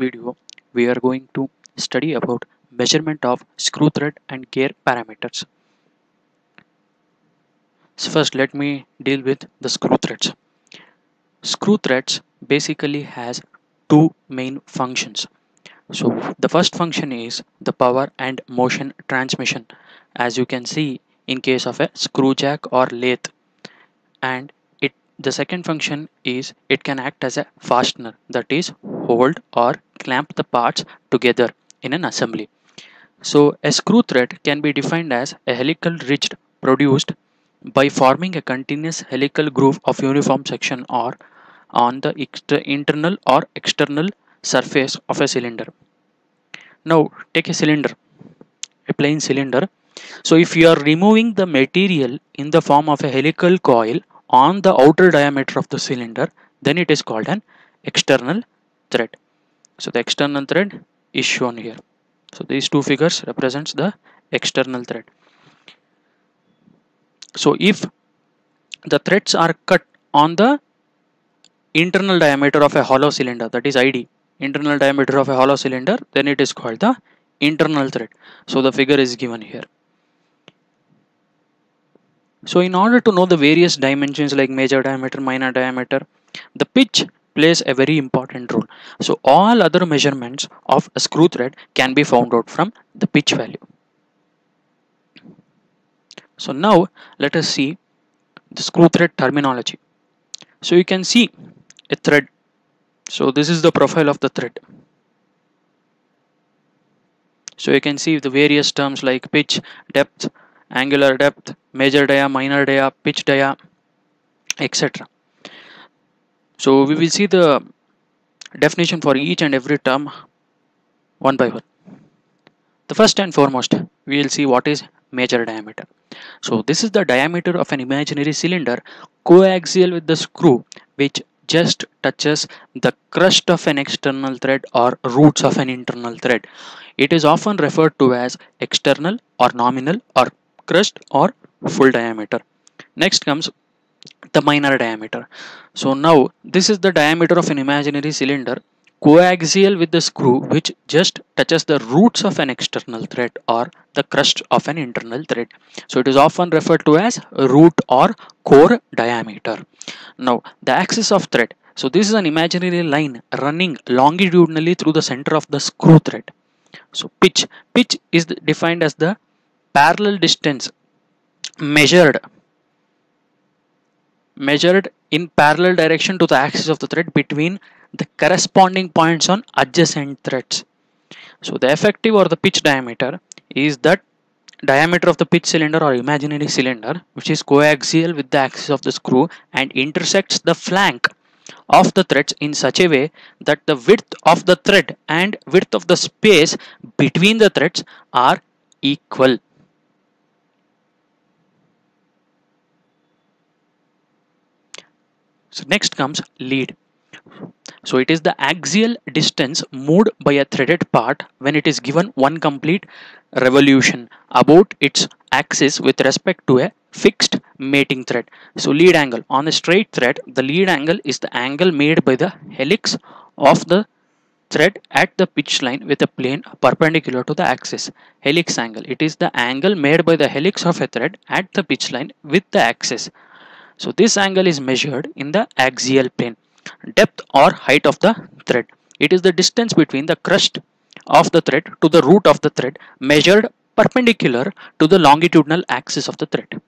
video we are going to study about measurement of screw thread and gear parameters. So first let me deal with the screw threads. Screw threads basically has two main functions. So the first function is the power and motion transmission as you can see in case of a screw jack or lathe and it the second function is it can act as a fastener that is hold or clamp the parts together in an assembly. So a screw thread can be defined as a helical ridge produced by forming a continuous helical groove of uniform section or on the internal or external surface of a cylinder. Now take a cylinder, a plain cylinder. So if you are removing the material in the form of a helical coil on the outer diameter of the cylinder, then it is called an external thread. So the external thread is shown here. So these two figures represents the external thread. So if the threads are cut on the internal diameter of a hollow cylinder that is ID internal diameter of a hollow cylinder then it is called the internal thread so the figure is given here so in order to know the various dimensions like major diameter minor diameter the pitch plays a very important role. So all other measurements of a screw thread can be found out from the pitch value. So now let us see the screw thread terminology. So you can see a thread. So this is the profile of the thread. So you can see the various terms like pitch depth angular depth major dia minor dia pitch dia etc so we will see the definition for each and every term one by one the first and foremost we will see what is major diameter so this is the diameter of an imaginary cylinder coaxial with the screw which just touches the crest of an external thread or roots of an internal thread. It is often referred to as external or nominal or crest or full diameter. Next comes the minor diameter. So now this is the diameter of an imaginary cylinder coaxial with the screw which just touches the roots of an external thread or the crest of an internal thread. So it is often referred to as root or core diameter. Now the axis of thread. So this is an imaginary line running longitudinally through the center of the screw thread. So pitch. Pitch is defined as the parallel distance measured measured in parallel direction to the axis of the thread between the corresponding points on adjacent threads. So the effective or the pitch diameter is that diameter of the pitch cylinder or imaginary cylinder which is coaxial with the axis of the screw and intersects the flank of the threads in such a way that the width of the thread and width of the space between the threads are equal. So next comes lead. So it is the axial distance moved by a threaded part when it is given one complete revolution about its axis with respect to a fixed mating thread. So lead angle on a straight thread the lead angle is the angle made by the helix of the thread at the pitch line with a plane perpendicular to the axis. Helix angle it is the angle made by the helix of a thread at the pitch line with the axis. So this angle is measured in the axial plane depth or height of the thread. It is the distance between the crest of the thread to the root of the thread measured perpendicular to the longitudinal axis of the thread.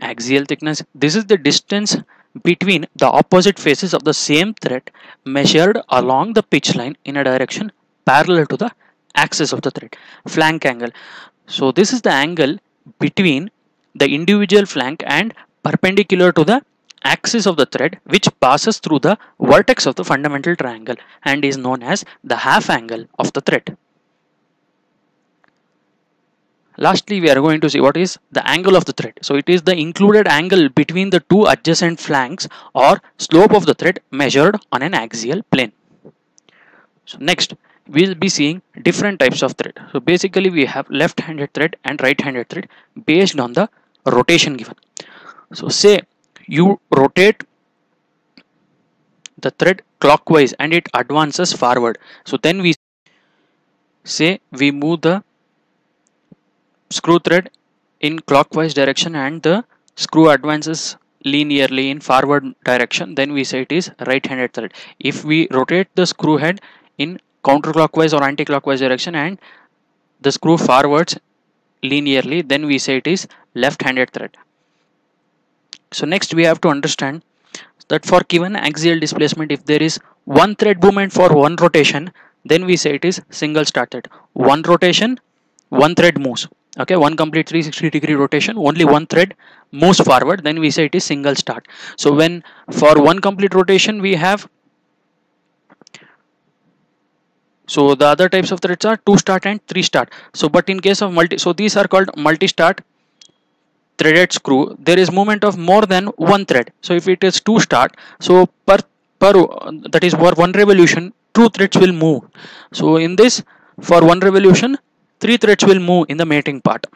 Axial thickness, this is the distance between the opposite faces of the same thread measured along the pitch line in a direction parallel to the axis of the thread. Flank angle, so this is the angle between the individual flank and perpendicular to the axis of the thread which passes through the vertex of the fundamental triangle and is known as the half angle of the thread. Lastly, we are going to see what is the angle of the thread. So it is the included angle between the two adjacent flanks or slope of the thread measured on an axial plane. So next, we will be seeing different types of thread. So basically we have left-handed thread and right-handed thread based on the rotation given. So say you rotate the thread clockwise and it advances forward. So then we say we move the screw thread in clockwise direction and the screw advances linearly in forward direction. Then we say it is right handed thread. If we rotate the screw head in counterclockwise or anti-clockwise direction and the screw forwards linearly then we say it is left handed thread so next we have to understand that for given axial displacement if there is one thread movement for one rotation then we say it is single started one rotation one thread moves. Okay one complete 360 degree rotation only one thread moves forward then we say it is single start so when for one complete rotation we have so the other types of threads are two start and three start so but in case of multi so these are called multi start threaded screw there is movement of more than one thread. So if it is two start so per per uh, that is for one revolution two threads will move. So in this for one revolution three threads will move in the mating part.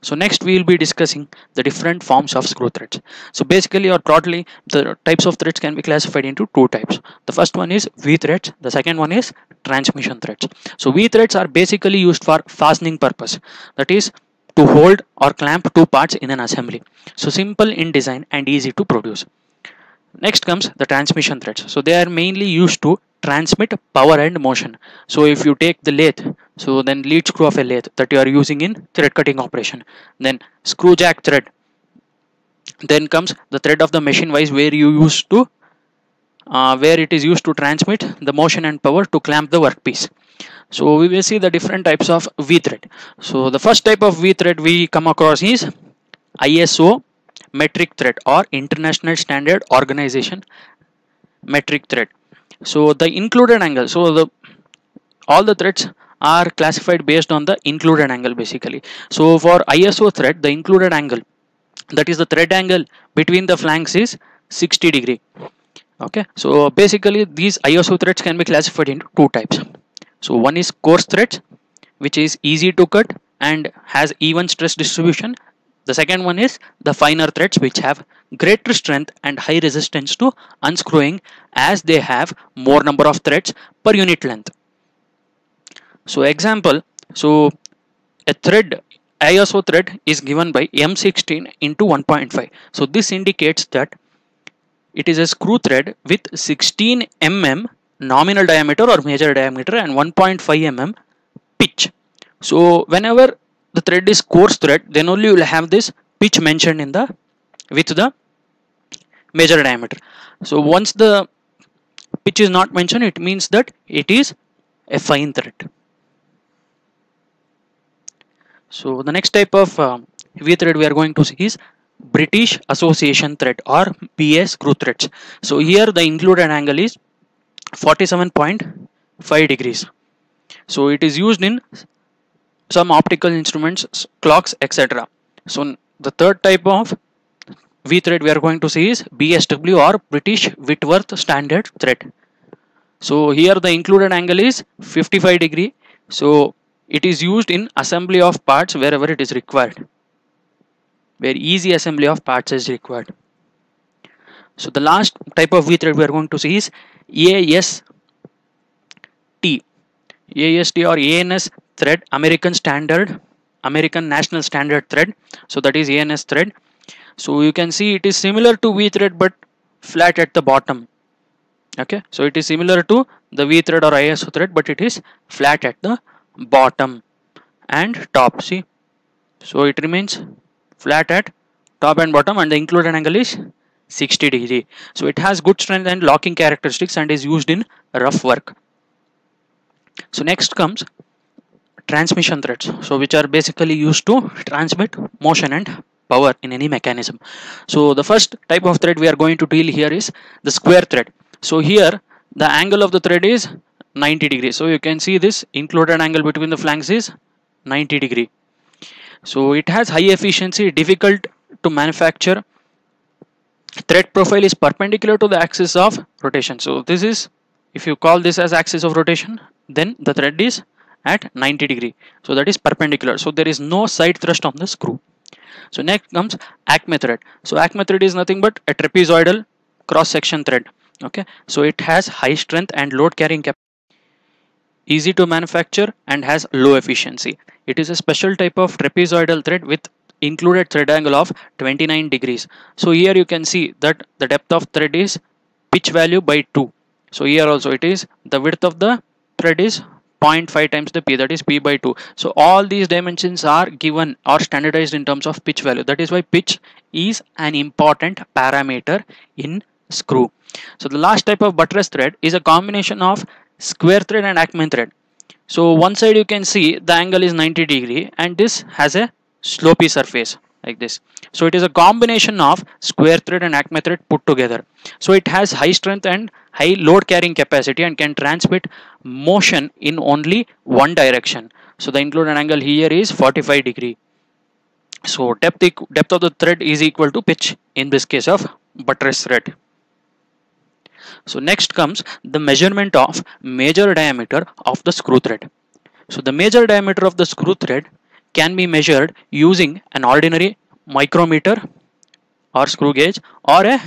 So next we will be discussing the different forms of screw threads. So basically or broadly the types of threads can be classified into two types. The first one is v threads the second one is transmission threads. So v threads are basically used for fastening purpose. That is to hold or clamp two parts in an assembly. So simple in design and easy to produce. Next comes the transmission threads. So they are mainly used to transmit power and motion. So if you take the lathe so then lead screw of a lathe that you are using in thread cutting operation. Then screw jack thread. Then comes the thread of the machine vice where you use to uh, where it is used to transmit the motion and power to clamp the workpiece so we will see the different types of v thread. So the first type of v thread we come across is iso metric thread or international standard organization metric thread. So the included angle so the all the threads are classified based on the included angle basically. So for iso thread the included angle that is the thread angle between the flanks is 60 degree. Okay? So basically these iso threads can be classified into two types so one is coarse threads which is easy to cut and has even stress distribution the second one is the finer threads which have greater strength and high resistance to unscrewing as they have more number of threads per unit length. So example, so a thread ISO thread is given by M16 into 1.5. So this indicates that it is a screw thread with 16 mm nominal diameter or major diameter and 1.5 mm pitch. So whenever the thread is coarse thread then only you will have this pitch mentioned in the with the major diameter so once the pitch is not mentioned it means that it is a fine thread so the next type of uh, V thread we are going to see is British Association thread or BS screw threads. So here the included angle is 47.5 degrees. So it is used in some optical instruments, clocks, etc. So the third type of V thread we are going to see is BSW or British Whitworth Standard thread. So here the included angle is 55 degree. So it is used in assembly of parts wherever it is required. Where easy assembly of parts is required. So the last type of V thread we are going to see is AST. AST or ANS thread American Standard American National Standard thread. So that is ANS thread. So you can see it is similar to V thread but flat at the bottom. Okay, so it is similar to the V thread or ISO thread but it is flat at the bottom and top. See, so it remains flat at top and bottom and the included angle is 60 degree. So it has good strength and locking characteristics and is used in rough work. So next comes transmission threads. So which are basically used to transmit motion and power in any mechanism. So the first type of thread we are going to deal here is the square thread. So here the angle of the thread is 90 degree. So you can see this included angle between the flanks is 90 degree. So it has high efficiency difficult to manufacture thread profile is perpendicular to the axis of rotation. So this is if you call this as axis of rotation then the thread is at 90 degree. So that is perpendicular. So there is no side thrust on the screw. So next comes acme thread. So acme thread is nothing but a trapezoidal cross section thread. Okay? So it has high strength and load carrying capacity easy to manufacture and has low efficiency. It is a special type of trapezoidal thread with included thread angle of 29 degrees. So here you can see that the depth of thread is pitch value by 2 so here also it is the width of the thread is 0.5 times the p that is p by 2 so all these dimensions are given or standardized in terms of pitch value. That is why pitch is an important parameter in screw. So the last type of buttress thread is a combination of square thread and Acme thread. So one side you can see the angle is 90 degree and this has a slopy surface like this. So it is a combination of square thread and acme thread put together. So it has high strength and high load carrying capacity and can transmit motion in only one direction. So the included angle here is 45 degree. So depth depth of the thread is equal to pitch in this case of buttress thread. So next comes the measurement of major diameter of the screw thread. So the major diameter of the screw thread can be measured using an ordinary micrometer or screw gauge or a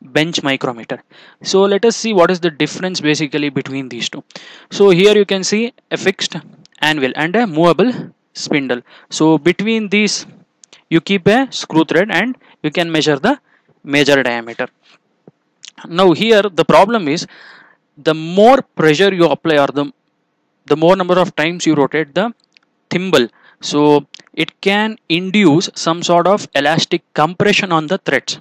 bench micrometer. So let us see what is the difference basically between these two. So here you can see a fixed anvil and a movable spindle. So between these you keep a screw thread and you can measure the major diameter. Now here the problem is the more pressure you apply or the the more number of times you rotate the thimble so it can induce some sort of elastic compression on the threads.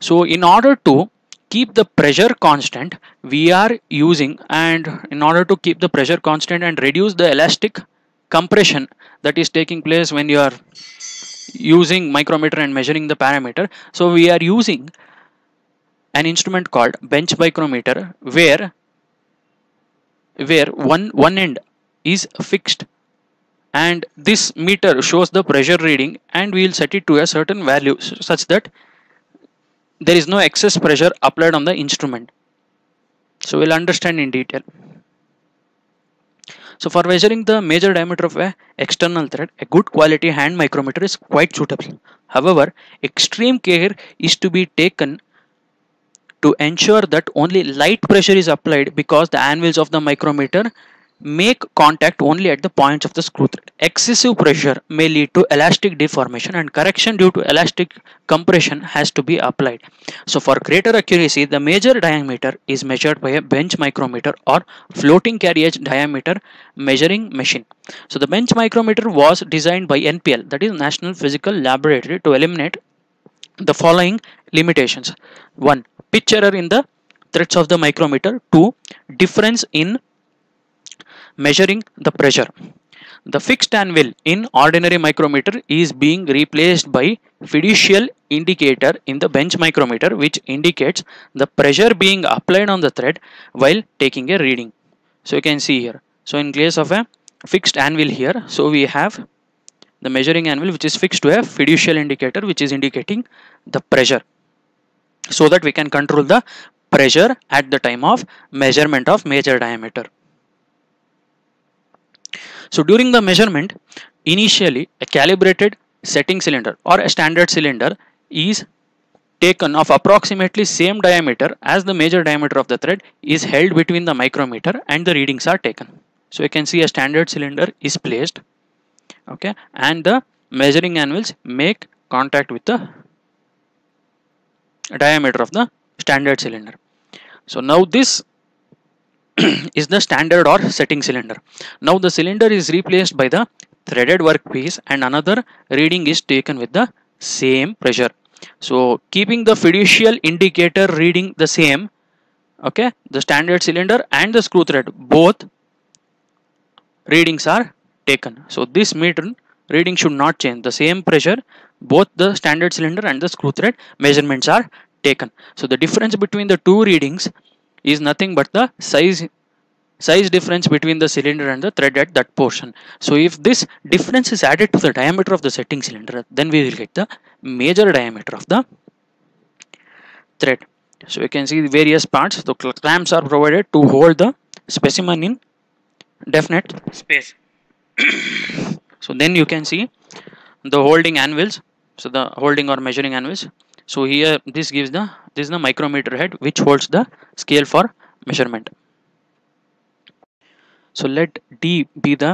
So in order to keep the pressure constant we are using and in order to keep the pressure constant and reduce the elastic compression that is taking place when you are using micrometer and measuring the parameter. So we are using an instrument called bench micrometer where where one one end is fixed and this meter shows the pressure reading and we will set it to a certain value such that there is no excess pressure applied on the instrument. So we'll understand in detail. So for measuring the major diameter of a external thread a good quality hand micrometer is quite suitable. However extreme care is to be taken to ensure that only light pressure is applied because the anvils of the micrometer make contact only at the points of the screw thread. Excessive pressure may lead to elastic deformation and correction due to elastic compression has to be applied. So for greater accuracy, the major diameter is measured by a bench micrometer or floating carriage diameter measuring machine. So the bench micrometer was designed by NPL that is National Physical Laboratory to eliminate the following limitations. 1. Pitch error in the threads of the micrometer. 2. Difference in measuring the pressure. The fixed anvil in ordinary micrometer is being replaced by fiducial indicator in the bench micrometer which indicates the pressure being applied on the thread while taking a reading. So you can see here. So in case of a fixed anvil here, so we have the measuring anvil which is fixed to a fiducial indicator which is indicating the pressure so that we can control the pressure at the time of measurement of major diameter. So during the measurement, initially a calibrated setting cylinder or a standard cylinder is taken of approximately same diameter as the major diameter of the thread is held between the micrometer and the readings are taken. So you can see a standard cylinder is placed okay and the measuring anvils make contact with the diameter of the standard cylinder. So now this is the standard or setting cylinder. Now the cylinder is replaced by the threaded workpiece and another reading is taken with the same pressure. So keeping the fiducial indicator reading the same, okay, the standard cylinder and the screw thread both readings are taken. So this meter reading should not change. The same pressure, both the standard cylinder and the screw thread measurements are taken. So the difference between the two readings is nothing but the size size difference between the cylinder and the thread at that portion. So if this difference is added to the diameter of the setting cylinder, then we will get the major diameter of the thread. So you can see the various parts. The clamps are provided to hold the specimen in definite space. so then you can see the holding anvils. So the holding or measuring anvils. So here this gives the this is the micrometer head which holds the scale for measurement. So let d be the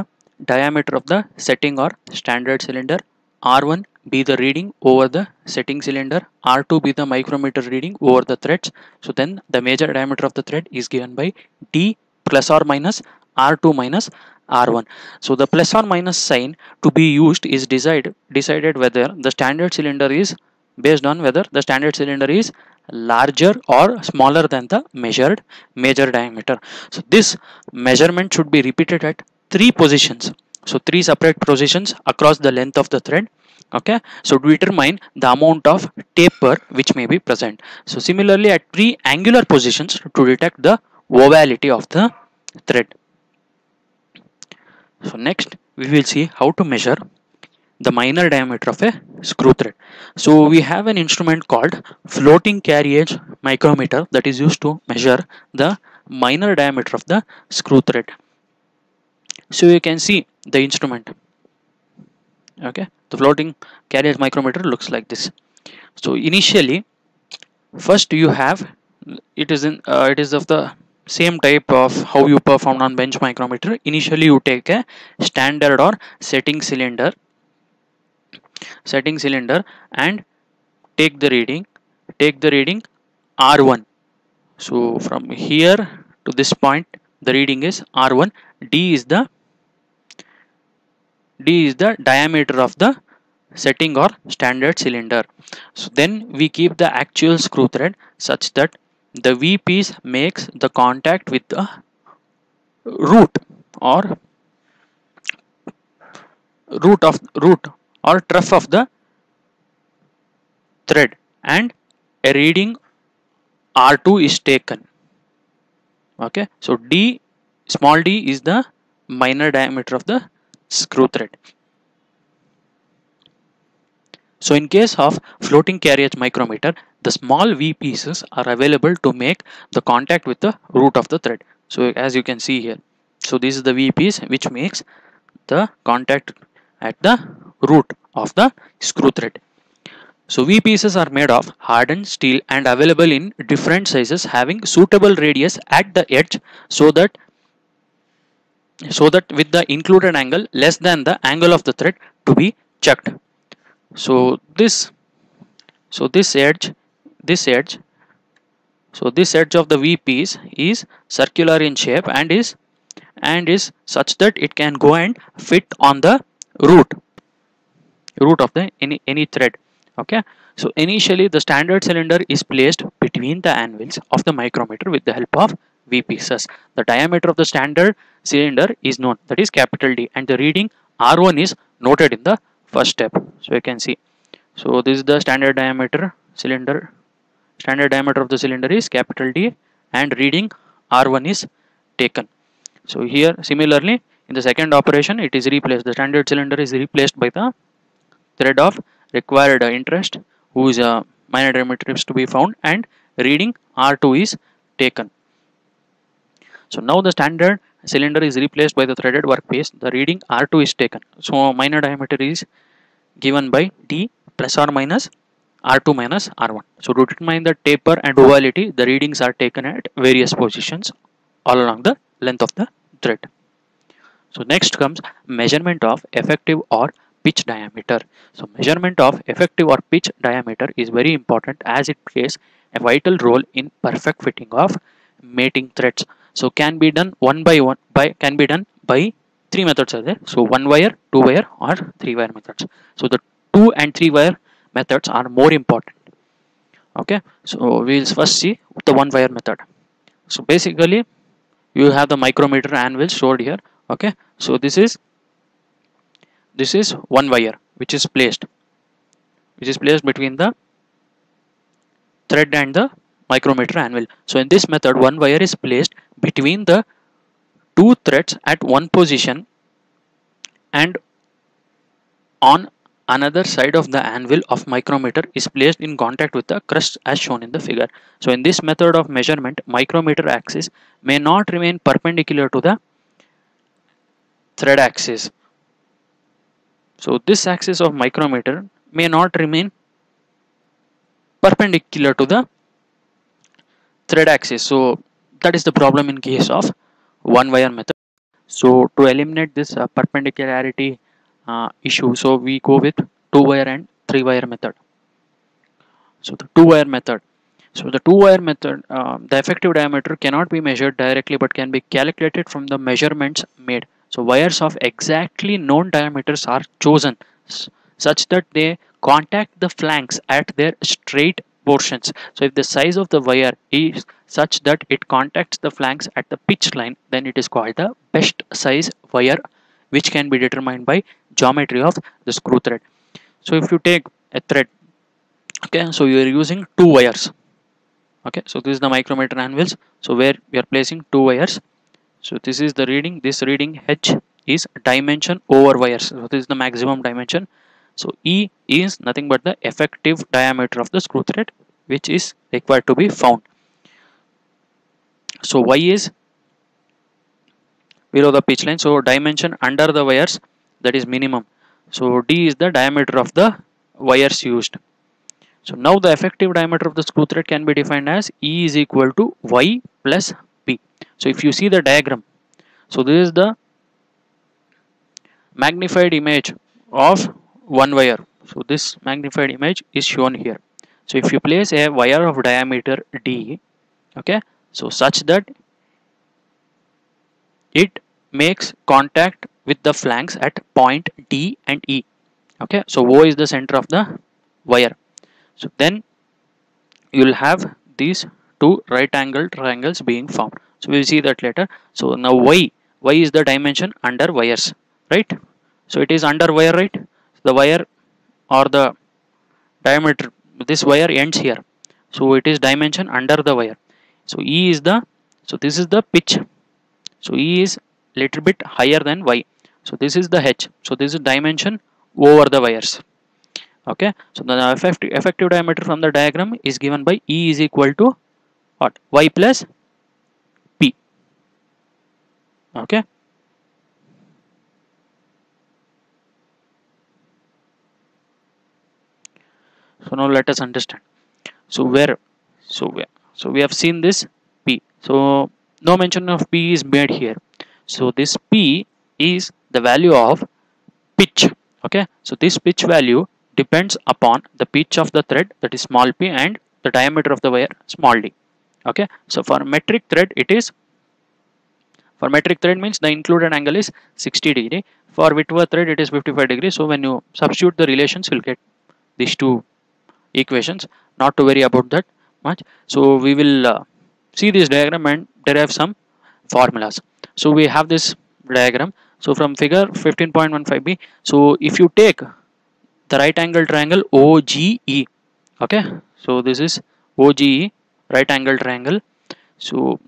diameter of the setting or standard cylinder. R1 be the reading over the setting cylinder. R2 be the micrometer reading over the threads. So then the major diameter of the thread is given by d plus or minus r2 minus r1 so the plus or minus sign to be used is decided decided whether the standard cylinder is based on whether the standard cylinder is larger or smaller than the measured major diameter. So this measurement should be repeated at three positions. So three separate positions across the length of the thread. Okay? So to determine the amount of taper which may be present? So similarly at three angular positions to detect the ovality of the thread. So next we will see how to measure the minor diameter of a screw thread. So we have an instrument called floating carriage micrometer that is used to measure the minor diameter of the screw thread. So you can see the instrument. Okay, the floating carriage micrometer looks like this. So initially, first you have it is in uh, it is of the same type of how you performed on bench micrometer. Initially, you take a standard or setting cylinder setting cylinder and take the reading take the reading r1 so from here to this point the reading is r1 d is the d is the diameter of the setting or standard cylinder. So then we keep the actual screw thread such that the v piece makes the contact with the root or root of root or trough of the thread and a reading R2 is taken. Okay, so D small d is the minor diameter of the screw thread. So in case of floating carriage micrometer, the small V pieces are available to make the contact with the root of the thread. So as you can see here, so this is the V piece which makes the contact at the root of the screw thread. So V pieces are made of hardened steel and available in different sizes having suitable radius at the edge so that so that with the included angle less than the angle of the thread to be checked. So this so this edge this edge so this edge of the V piece is circular in shape and is and is such that it can go and fit on the root root of the any any thread okay so initially the standard cylinder is placed between the anvils of the micrometer with the help of V pieces. The diameter of the standard cylinder is known that is capital D and the reading R1 is noted in the first step. So you can see. So this is the standard diameter cylinder. Standard diameter of the cylinder is capital D and reading R1 is taken. So here similarly in the second operation it is replaced. The standard cylinder is replaced by the thread of required interest whose uh, minor diameter is to be found and reading R2 is taken. So now the standard cylinder is replaced by the threaded workpiece. The reading R2 is taken. So minor diameter is given by D plus or minus R2 minus R1. So to determine the taper and ovality, the readings are taken at various positions all along the length of the thread. So next comes measurement of effective or pitch diameter. So measurement of effective or pitch diameter is very important as it plays a vital role in perfect fitting of mating threads. So can be done one by one by can be done by three methods are there. So one wire, two wire or three wire methods. So the two and three wire methods are more important. Okay, so we'll first see the one wire method. So basically you have the micrometer anvil stored here. Okay, so this is this is one wire which is placed which is placed between the thread and the micrometer anvil. So in this method one wire is placed between the two threads at one position and on another side of the anvil of micrometer is placed in contact with the crest as shown in the figure. So in this method of measurement micrometer axis may not remain perpendicular to the thread axis so this axis of micrometer may not remain perpendicular to the thread axis. So that is the problem in case of one wire method. So to eliminate this uh, perpendicularity uh, issue so we go with two wire and three wire method. So the two wire method. So the two wire method uh, the effective diameter cannot be measured directly but can be calculated from the measurements made so wires of exactly known diameters are chosen such that they contact the flanks at their straight portions. So if the size of the wire is such that it contacts the flanks at the pitch line, then it is called the best size wire which can be determined by geometry of the screw thread. So if you take a thread, okay, so you are using two wires. Okay, so this is the micrometer anvils. So where we are placing two wires. So this is the reading. This reading H is dimension over wires. So this is the maximum dimension so E is nothing but the effective diameter of the screw thread which is required to be found. So Y is below the pitch line. So dimension under the wires that is minimum. So D is the diameter of the wires used. So now the effective diameter of the screw thread can be defined as E is equal to Y plus. So if you see the diagram, so this is the magnified image of one wire. So this magnified image is shown here. So if you place a wire of diameter d okay so such that it makes contact with the flanks at point d and e okay. So o is the center of the wire. So then you will have these two right angle triangles being formed so we will see that later. So now y y is the dimension under wires right? So it is under wire right? The wire or the diameter this wire ends here. So it is dimension under the wire. So e is the so this is the pitch. So e is little bit higher than y. So this is the h. So this is dimension over the wires. Okay? So the effective, effective diameter from the diagram is given by e is equal to what? Y plus okay. So now let us understand. So where so where so we have seen this p. So no mention of p is made here. So this p is the value of pitch. Okay. So this pitch value depends upon the pitch of the thread that is small p and the diameter of the wire small d. Okay. So for metric thread it is for metric thread means the included angle is 60 degree. For Whitworth thread it is 55 degree. So when you substitute the relations you'll get these two equations. Not to worry about that much. So we will uh, see this diagram and derive some formulas. So we have this diagram. So from figure 15.15b so if you take the right angle triangle OGE okay? So this is OGE right angle triangle. So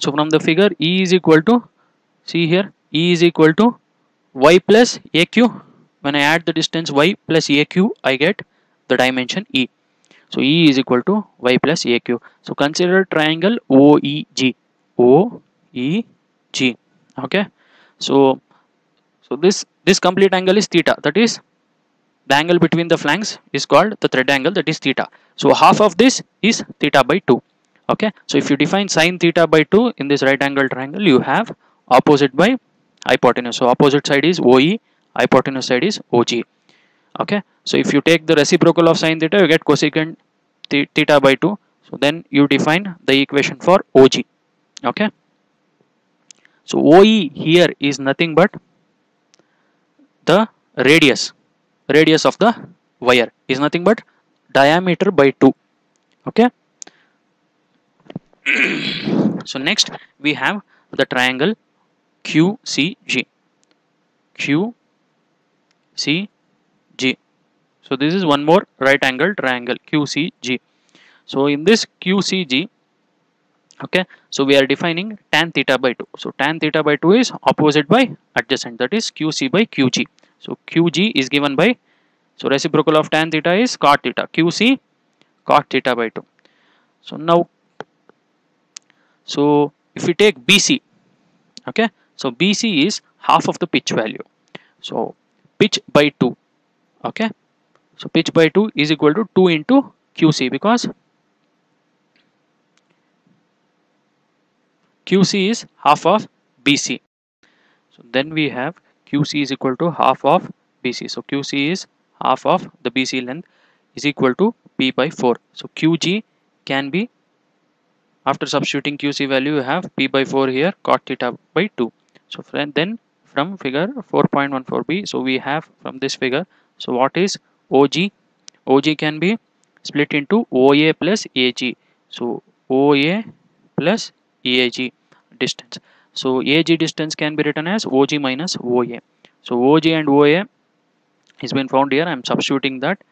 so from the figure E is equal to see here E is equal to y plus AQ when I add the distance y plus AQ I get the dimension E. So E is equal to y plus AQ. So consider triangle OEG. OEG. Okay. So so this this complete angle is theta. That is the angle between the flanks is called the thread angle that is theta. So half of this is theta by 2. Okay. So if you define sine theta by 2 in this right angle triangle you have opposite by hypotenuse. So opposite side is OE, hypotenuse side is OG okay? So if you take the reciprocal of sine theta you get cosecant theta by 2 so then you define the equation for og okay? So oe here is nothing but the radius radius of the wire is nothing but diameter by 2 okay so next we have the triangle qcg qc G. So this is one more right angle triangle QCG. So in this QCG, okay, so we are defining tan theta by 2. So tan theta by 2 is opposite by adjacent that is QC by QG. So QG is given by, so reciprocal of tan theta is cot theta, QC cot theta by 2. So now, so if we take BC, okay, so BC is half of the pitch value. So pitch by 2 okay so pitch by 2 is equal to 2 into qc because QC is half of BC. So then we have QC is equal to half of BC. So QC is half of the BC length is equal to P by 4. So QG can be after substituting QC value you have P by 4 here cot theta by 2. So friend, then from figure 4.14b so we have from this figure so what is OG? OG can be split into OA plus AG. So OA plus AG distance. So AG distance can be written as OG minus OA. So OG and OA is been found here. I am substituting that.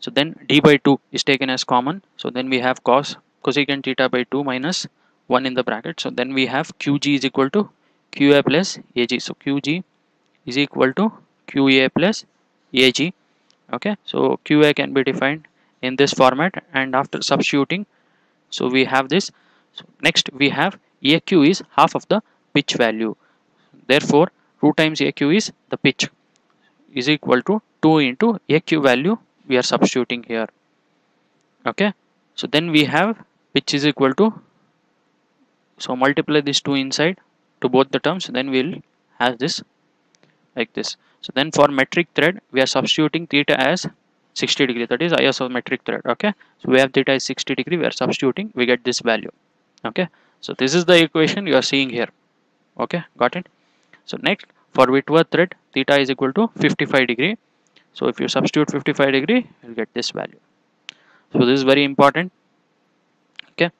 So then d by 2 is taken as common. So then we have cos cosecant theta by 2 minus 1 in the bracket. So then we have QG is equal to QA plus AG. So QG is equal to QA plus AG. Okay. So QA can be defined in this format and after substituting so we have this so next we have AQ is half of the pitch value therefore 2 times AQ is the pitch is equal to 2 into AQ value we are substituting here okay so then we have pitch is equal to so multiply these 2 inside to both the terms then we'll have this like this. So then for metric thread we are substituting theta as 60 degree that is isometric thread okay? So we have theta is 60 degree we are substituting we get this value okay? So this is the equation you are seeing here okay? Got it? So next for Whitworth thread theta is equal to 55 degree. So if you substitute 55 degree you'll get this value. So this is very important okay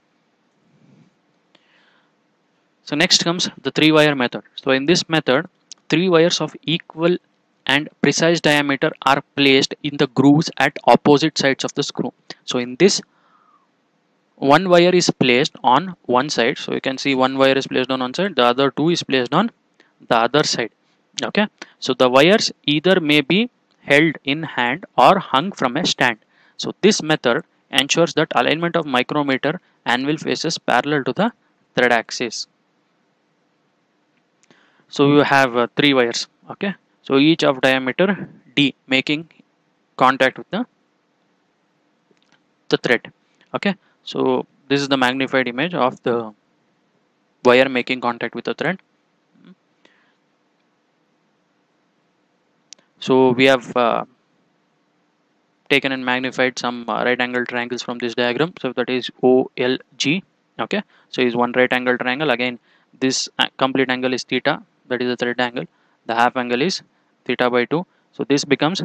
so next comes the three wire method. So in this method three wires of equal and precise diameter are placed in the grooves at opposite sides of the screw. So in this one wire is placed on one side. So you can see one wire is placed on one side the other two is placed on the other side. Okay? So the wires either may be held in hand or hung from a stand. So this method ensures that alignment of micrometer anvil faces parallel to the thread axis so you have uh, three wires okay? So each of diameter d making contact with the the thread okay? So this is the magnified image of the wire making contact with the thread. So we have uh, taken and magnified some uh, right angle triangles from this diagram. So that is OLG okay? So is one right angle triangle. Again this uh, complete angle is theta that is the thread angle. The half angle is theta by 2 so this becomes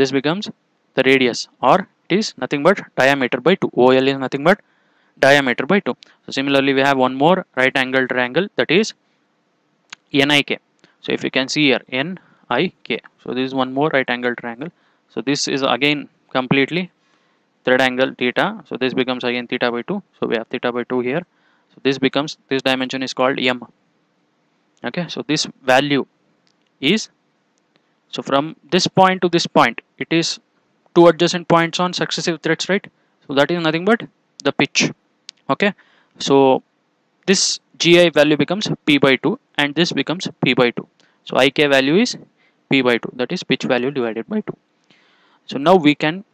this becomes the radius or it is nothing but diameter by 2 OL is nothing but diameter by 2 so similarly we have one more right angle triangle that is NIK so if you can see here NIK so this is one more right angle triangle. So this is again completely thread angle theta. So this becomes again theta by 2 so we have theta by 2 here so this becomes this dimension is called m. Okay so this value is so from this point to this point it is two adjacent points on successive threads right? So that is nothing but the pitch. Okay so this gi value becomes p by 2 and this becomes p by 2 so ik value is p by 2 that is pitch value divided by 2 so now we can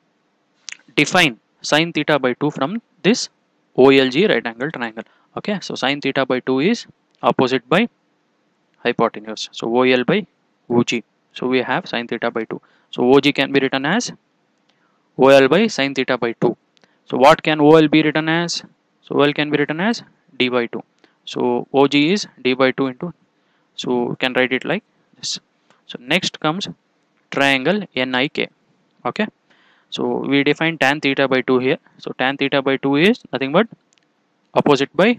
define sine theta by 2 from this olg right angle triangle okay so sine theta by 2 is opposite by hypotenuse. So OL by OG. So we have sine theta by 2. So OG can be written as OL by sine theta by 2. So what can OL be written as? So OL can be written as d by 2. So OG is d by 2 into. So we can write it like this. So next comes triangle NIK. Okay. So we define tan theta by 2 here. So tan theta by 2 is nothing but opposite by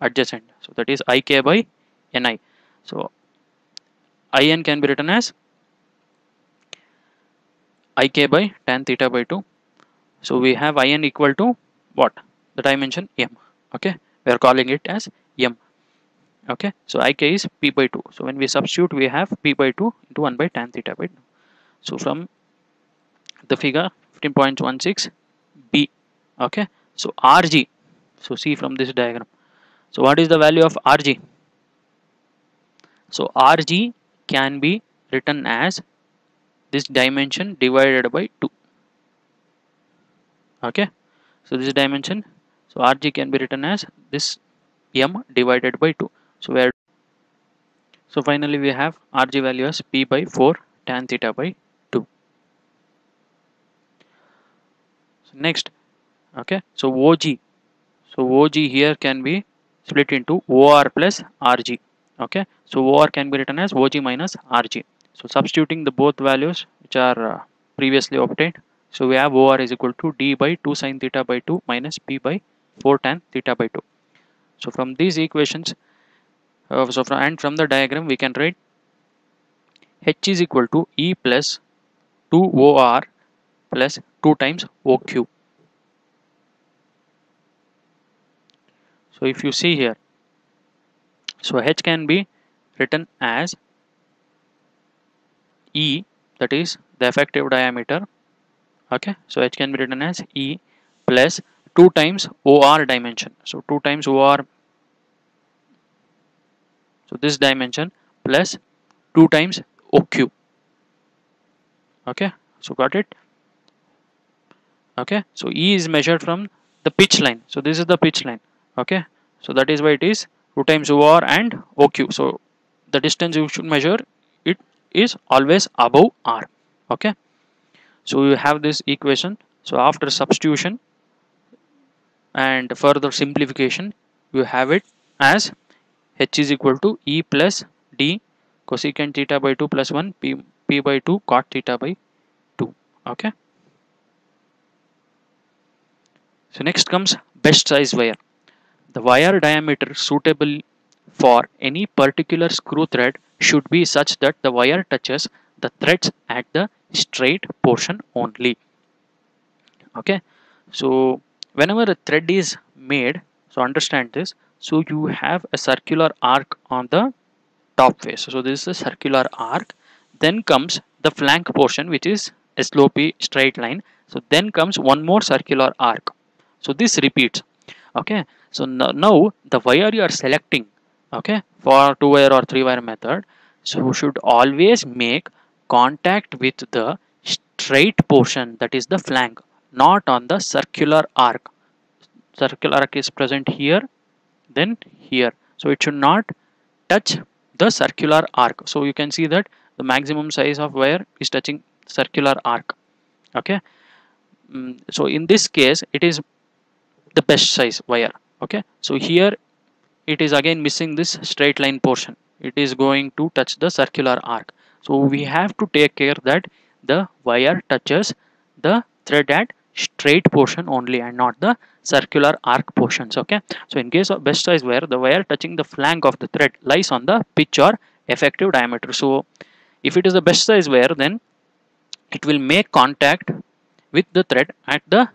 adjacent. So that is IK by NI. So in can be written as ik by tan theta by 2. So we have in equal to what? The dimension m. Okay, we are calling it as m. Okay, so ik is p by 2. So when we substitute, we have p by 2 into 1 by tan theta by 2. So from the figure 15.16 b. Okay, so rg. So see from this diagram. So what is the value of rg? So Rg can be written as this dimension divided by 2. Okay. So this dimension. so rg can be written as this m divided by 2 so where so finally we have rg value as p by 4 tan theta by 2 so next okay so og so og here can be split into or plus rg okay? So or can be written as og minus rg so substituting the both values which are uh, previously obtained. So we have or is equal to d by 2 sine theta by 2 minus p by 4 tan theta by 2 so from these equations uh, so from and from the diagram we can write h is equal to e plus 2 or plus 2 times oq so if you see here so h can be written as e that is the effective diameter okay? So h can be written as e plus 2 times or dimension. So 2 times or so this dimension plus 2 times oq okay? So got it? Okay? So e is measured from the pitch line. So this is the pitch line okay? So that is why it is 2 times or and oq so the distance you should measure it is always above r. Okay? So you have this equation. So after substitution and further simplification you have it as h is equal to e plus d cosecant theta by 2 plus 1 p, p by 2 cot theta by 2 okay? So next comes best size wire the wire diameter suitable for any particular screw thread should be such that the wire touches the threads at the straight portion only. Okay? So whenever a thread is made so understand this. So you have a circular arc on the top face. So this is a circular arc. Then comes the flank portion which is a slopy straight line. So then comes one more circular arc. So this repeats okay? So now the wire you are selecting okay for two wire or three wire method so you should always make contact with the straight portion that is the flank not on the circular arc. Circular arc is present here then here. So it should not touch the circular arc. So you can see that the maximum size of wire is touching circular arc. Okay? Mm, so in this case it is the best size wire okay? So here it is again missing this straight line portion. It is going to touch the circular arc. So we have to take care that the wire touches the thread at straight portion only and not the circular arc portions okay? So in case of best size wire the wire touching the flank of the thread lies on the pitch or effective diameter. So if it is the best size wire then it will make contact with the thread at the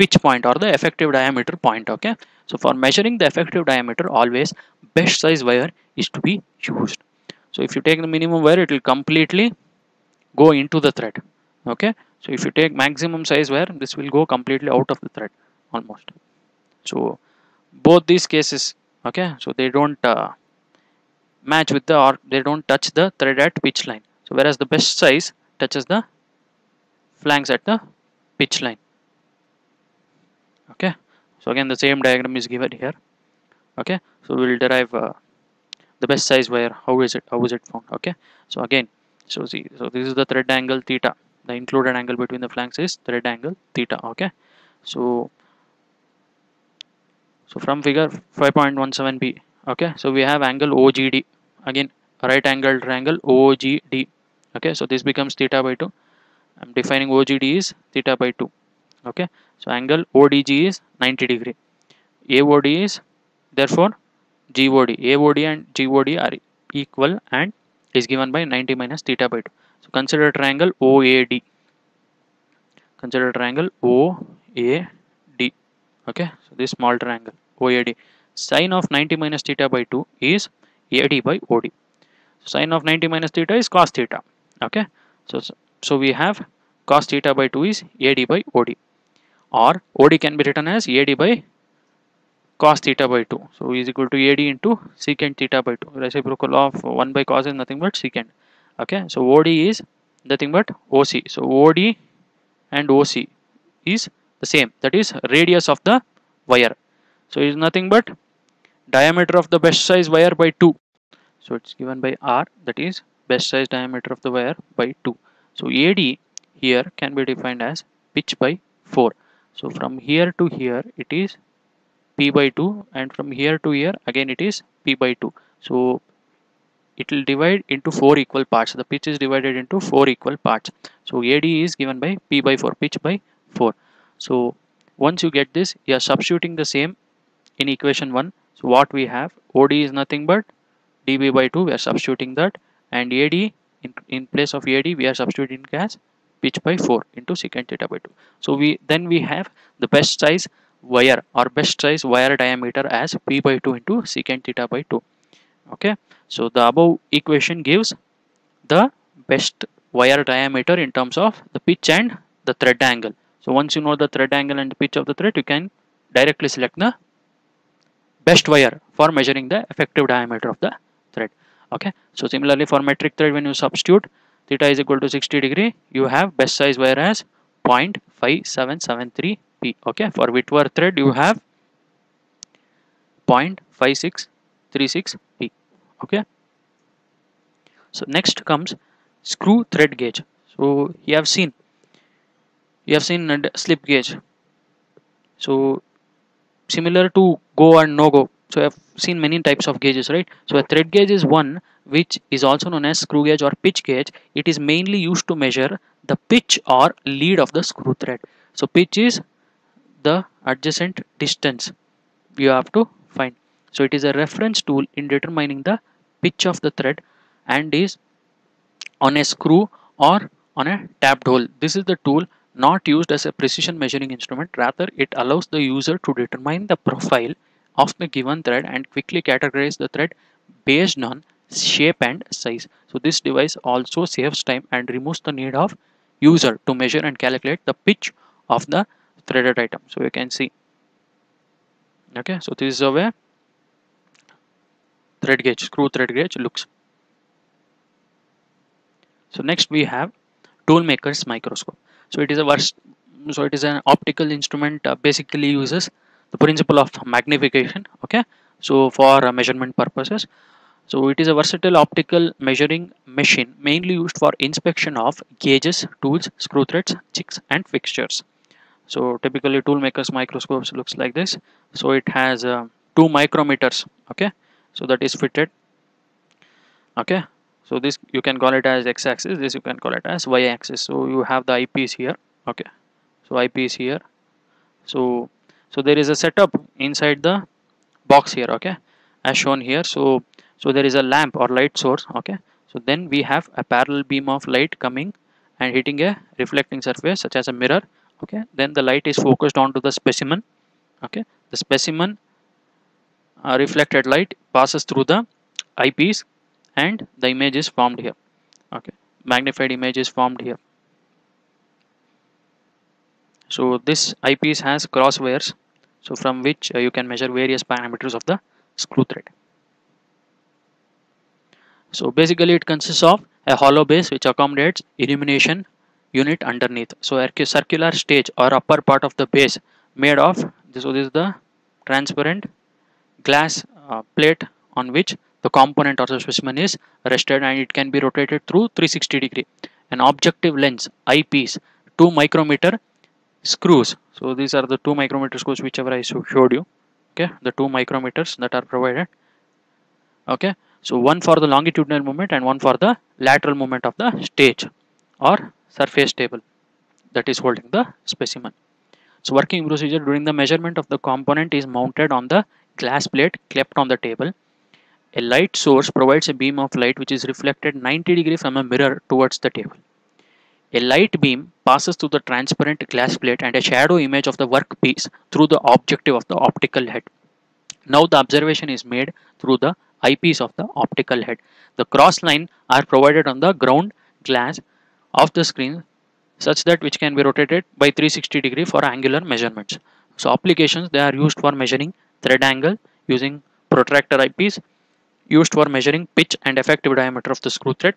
pitch point or the effective diameter point okay? So for measuring the effective diameter always best size wire is to be used. So if you take the minimum wire it will completely go into the thread okay? So if you take maximum size wire this will go completely out of the thread almost. So both these cases okay? So they don't uh, match with the or they don't touch the thread at pitch line. So whereas the best size touches the flanks at the pitch line okay. So again the same diagram is given here. Okay. So we will derive uh, the best size wire. How is it? How is it found? Okay. So again so see so this is the thread angle theta. The included angle between the flanks is thread angle theta. Okay. So so from figure 5.17b okay. So we have angle ogd again right angle triangle ogd okay. So this becomes theta by 2 i'm defining ogd is theta by 2 okay so angle odg is 90 degree. Aod is therefore god aod and god are equal and is given by 90 minus theta by 2 so consider triangle oad consider triangle oad okay? So this small triangle oad sine of 90 minus theta by 2 is ad by od sine of 90 minus theta is cos theta. Okay? So so we have cos theta by 2 is ad by od or OD can be written as AD by cos theta by 2 so is equal to AD into secant theta by 2 reciprocal of 1 by cos is nothing but secant. Okay? So OD is nothing but OC so OD and OC is the same. That is radius of the wire. So it is nothing but diameter of the best size wire by 2 so it's given by r that is best size diameter of the wire by 2 so AD here can be defined as pitch by 4 so from here to here it is p by 2 and from here to here again it is p by 2 so it will divide into four equal parts. The pitch is divided into four equal parts. So AD is given by P by 4 pitch by 4 so once you get this you are substituting the same in equation 1 so what we have OD is nothing but dB by 2 we are substituting that. And AD in, in place of AD we are substituting as pitch by 4 into secant theta by 2 so we then we have the best size wire or best size wire diameter as P by 2 into secant theta by 2 okay? So the above equation gives the best wire diameter in terms of the pitch and the thread angle. So once you know the thread angle and the pitch of the thread you can directly select the best wire for measuring the effective diameter of the thread. Okay? So similarly for metric thread when you substitute theta is equal to 60 degree you have best size wire as 0.5773 p okay? For Whitworth thread you have 0.5636 p okay? So next comes screw thread gauge. So you have seen you have seen a slip gauge. So similar to go and no go so i've seen many types of gauges right so a thread gauge is one which is also known as screw gauge or pitch gauge it is mainly used to measure the pitch or lead of the screw thread so pitch is the adjacent distance you have to find so it is a reference tool in determining the pitch of the thread and is on a screw or on a tapped hole. This is the tool not used as a precision measuring instrument. Rather, it allows the user to determine the profile of the given thread and quickly categorize the thread based on shape and size. So this device also saves time and removes the need of user to measure and calculate the pitch of the threaded item. So you can see. Okay, so this is a way thread gauge, screw thread gauge looks. So next we have toolmaker's microscope. So it is a so it is an optical instrument uh, basically uses the principle of magnification okay? So for measurement purposes. So it is a versatile optical measuring machine mainly used for inspection of gauges tools screw threads jigs and fixtures. So typically toolmakers microscopes looks like this. So it has uh, two micrometers okay? So that is fitted okay? So this you can call it as x-axis this you can call it as y-axis. So you have the eyepiece here okay? So eyepiece here. So so there is a setup inside the box here okay as shown here. So so there is a lamp or light source okay. So then we have a parallel beam of light coming and hitting a reflecting surface such as a mirror okay. Then the light is focused onto the specimen okay. The specimen uh, reflected light passes through the eyepiece and the image is formed here okay. Magnified image is formed here. So this eyepiece has cross wires so from which uh, you can measure various parameters of the screw thread. So basically it consists of a hollow base which accommodates illumination unit underneath. So a circular stage or upper part of the base made of so this is the transparent glass uh, plate on which the component or the specimen is rested and it can be rotated through 360 degree. An objective lens eyepiece 2 micrometer screws. So these are the 2 micrometer screws whichever I showed you. Okay? The 2 micrometers that are provided. Okay? So one for the longitudinal movement and one for the lateral movement of the stage or surface table that is holding the specimen. So working procedure during the measurement of the component is mounted on the glass plate kept on the table. A light source provides a beam of light which is reflected 90 degree from a mirror towards the table. A light beam passes through the transparent glass plate and a shadow image of the workpiece through the objective of the optical head. Now the observation is made through the eyepiece of the optical head. The cross line are provided on the ground glass of the screen such that which can be rotated by 360 degree for angular measurements. So applications they are used for measuring thread angle using protractor eyepiece used for measuring pitch and effective diameter of the screw thread,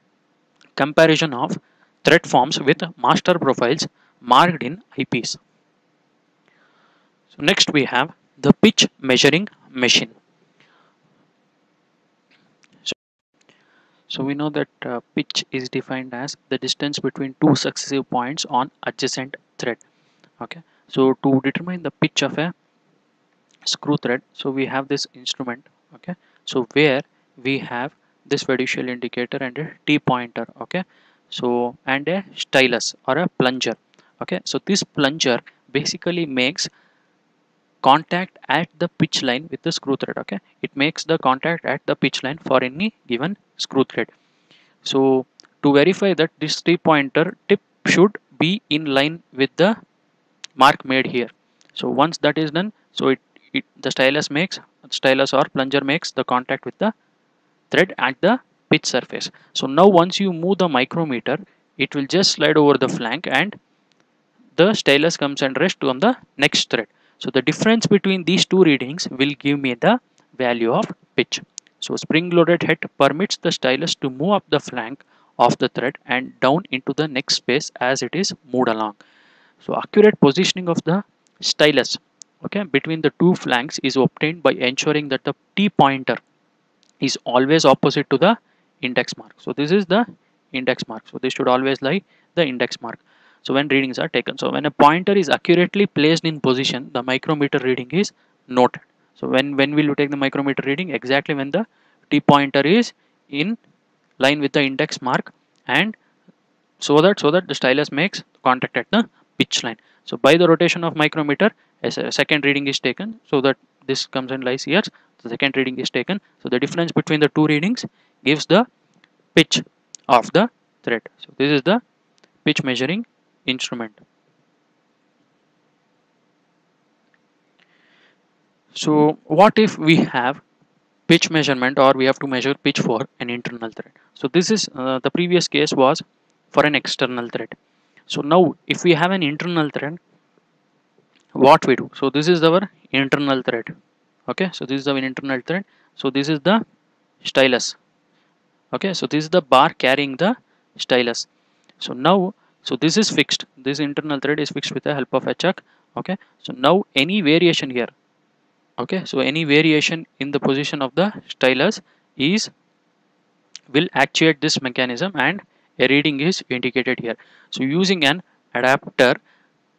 comparison of thread forms with master profiles marked in eyepiece. So next we have the pitch measuring machine. So, so we know that uh, pitch is defined as the distance between two successive points on adjacent thread. Okay, so to determine the pitch of a screw thread, so we have this instrument. Okay, so where we have this fiducial indicator and a T pointer. Okay, so and a stylus or a plunger. Okay, so this plunger basically makes contact at the pitch line with the screw thread. Okay it makes the contact at the pitch line for any given screw thread. So to verify that this T pointer tip should be in line with the mark made here. So once that is done so it, it the stylus makes stylus or plunger makes the contact with the thread at the pitch surface so now once you move the micrometer it will just slide over the flank and the stylus comes and rests on the next thread so the difference between these two readings will give me the value of pitch. So spring loaded head permits the stylus to move up the flank of the thread and down into the next space as it is moved along. So accurate positioning of the stylus okay between the two flanks is obtained by ensuring that the T pointer is always opposite to the index mark. So this is the index mark. So this should always lie the index mark. So when readings are taken. So when a pointer is accurately placed in position the micrometer reading is noted. So when when will you take the micrometer reading? Exactly when the t pointer is in line with the index mark and so that so that the stylus makes contact at the pitch line. So by the rotation of micrometer as a second reading is taken so that this comes and lies here. The second reading is taken. So the difference between the two readings gives the pitch of the thread so this is the pitch measuring instrument. So what if we have pitch measurement or we have to measure pitch for an internal thread. So this is uh, the previous case was for an external thread. So now if we have an internal thread, what we do? So this is our internal thread. Okay, so this is our internal thread. So this is the stylus. Okay, so this is the bar carrying the stylus. So now so this is fixed. This internal thread is fixed with the help of a chuck okay so now any variation here. Okay so any variation in the position of the stylus is will actuate this mechanism and a reading is indicated here. So using an adapter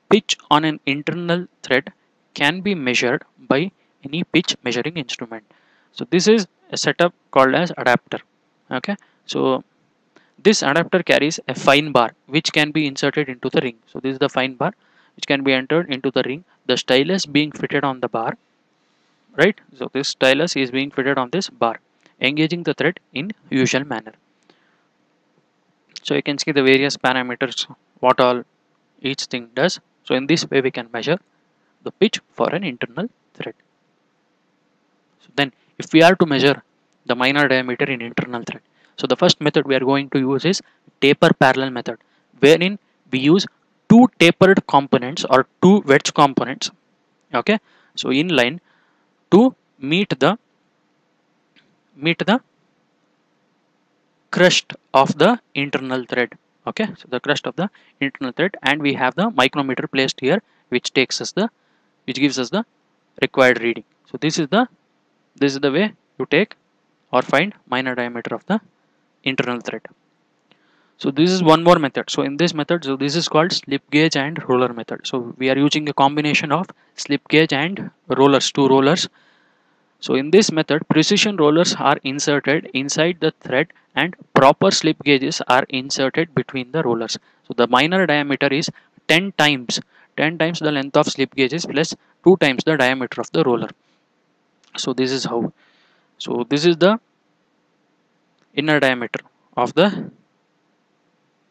pitch on an internal thread can be measured by any pitch measuring instrument. So this is a setup called as adapter okay so this adapter carries a fine bar which can be inserted into the ring. So this is the fine bar which can be entered into the ring. The stylus being fitted on the bar, right? So this stylus is being fitted on this bar, engaging the thread in usual manner. So you can see the various parameters, what all each thing does. So in this way we can measure the pitch for an internal thread. So then if we are to measure the minor diameter in internal thread, so the first method we are going to use is taper parallel method wherein we use two tapered components or two wedge components okay? So in line to meet the meet the crest of the internal thread okay? So the crest of the internal thread and we have the micrometer placed here which takes us the which gives us the required reading. So this is the this is the way you take or find minor diameter of the internal thread. So this is one more method. So in this method so this is called slip gauge and roller method. So we are using a combination of slip gauge and rollers two rollers. So in this method precision rollers are inserted inside the thread and proper slip gauges are inserted between the rollers. So the minor diameter is 10 times 10 times the length of slip gauges plus 2 times the diameter of the roller. So this is how so this is the inner diameter of the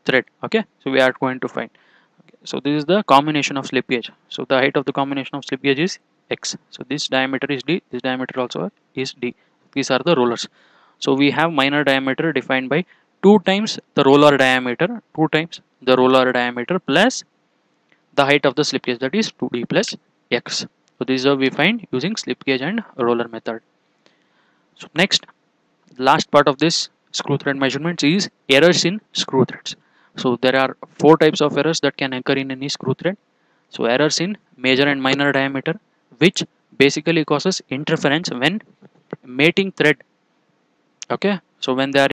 thread okay? So we are going to find. Okay. so this is the combination of slip gauge so the height of the combination of slip gauge is x. So this diameter is d this diameter also is d. These are the rollers. So we have minor diameter defined by 2 times the roller diameter 2 times the roller diameter plus the height of the slip gauge that is 2d plus x. So this is how we find using slip gauge and roller method so next last part of this screw thread measurements is errors in screw threads. So there are four types of errors that can occur in any screw thread. So errors in major and minor diameter which basically causes interference when mating thread okay so when they are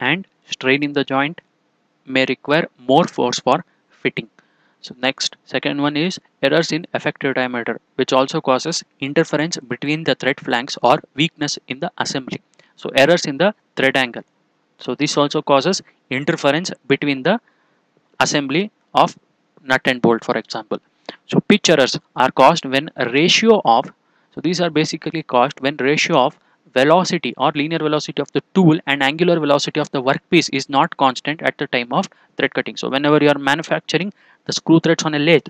and strain in the joint may require more force for fitting so next second one is errors in effective diameter which also causes interference between the thread flanks or weakness in the assembly. So errors in the thread angle. So this also causes interference between the assembly of nut and bolt for example. So pitch errors are caused when ratio of so these are basically caused when ratio of velocity or linear velocity of the tool and angular velocity of the workpiece is not constant at the time of thread cutting. So whenever you are manufacturing the screw threads on a lathe.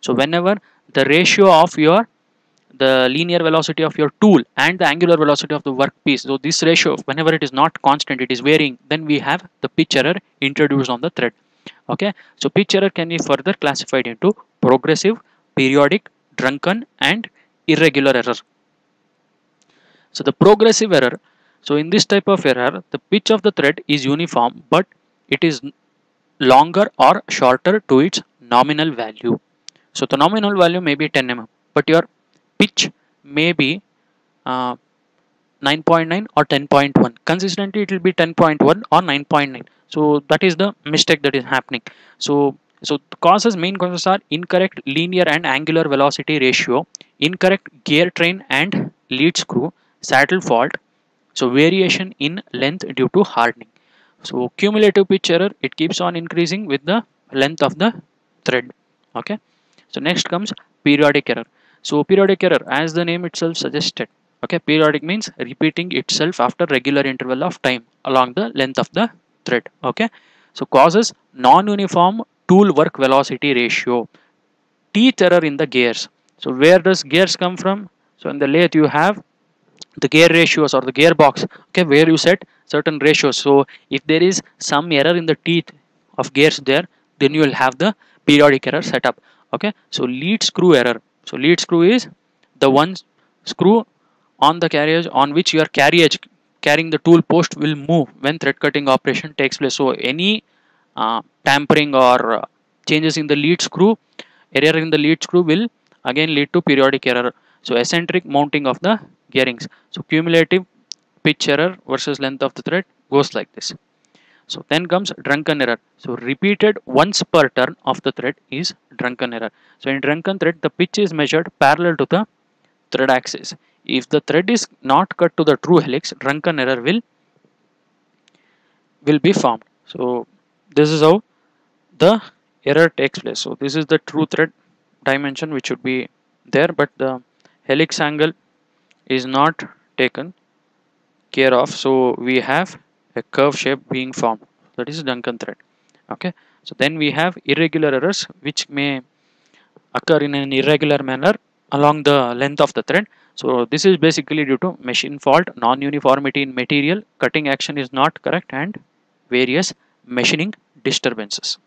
So hmm. whenever the ratio of your the linear velocity of your tool and the angular velocity of the workpiece so this ratio whenever it is not constant it is varying then we have the pitch error introduced on the thread. Okay? So pitch error can be further classified into progressive periodic drunken and irregular error. So the progressive error so in this type of error the pitch of the thread is uniform but it is longer or shorter to its nominal value. So the nominal value may be 10 mm but your pitch may be uh, 9.9 or 10.1 consistently it will be 10.1 or 9.9 so that is the mistake that is happening. So so the causes main causes are incorrect linear and angular velocity ratio incorrect gear train and lead screw saddle fault so variation in length due to hardening. So cumulative pitch error it keeps on increasing with the length of the thread. Okay? So next comes periodic error. So periodic error as the name itself suggested. Okay? Periodic means repeating itself after regular interval of time along the length of the thread. Okay? So causes non-uniform tool work velocity ratio. Teeth error in the gears. So where does gears come from? So in the lathe you have the gear ratios or the gearbox. Okay? Where you set certain ratios. So if there is some error in the teeth of gears there then you will have the periodic error setup okay? So lead screw error. So lead screw is the one screw on the carriage on which your carriage carrying the tool post will move when thread cutting operation takes place. So any uh, tampering or uh, changes in the lead screw error in the lead screw will again lead to periodic error. So eccentric mounting of the gearings. So cumulative pitch error versus length of the thread goes like this so then comes drunken error. So repeated once per turn of the thread is drunken error. So in drunken thread the pitch is measured parallel to the thread axis. If the thread is not cut to the true helix drunken error will will be formed. So this is how the error takes place. So this is the true thread dimension which should be there but the helix angle is not taken care of. So we have a curve shape being formed. That is drunken thread. Okay? So then we have irregular errors which may occur in an irregular manner along the length of the thread. So this is basically due to machine fault non-uniformity in material cutting action is not correct and various machining disturbances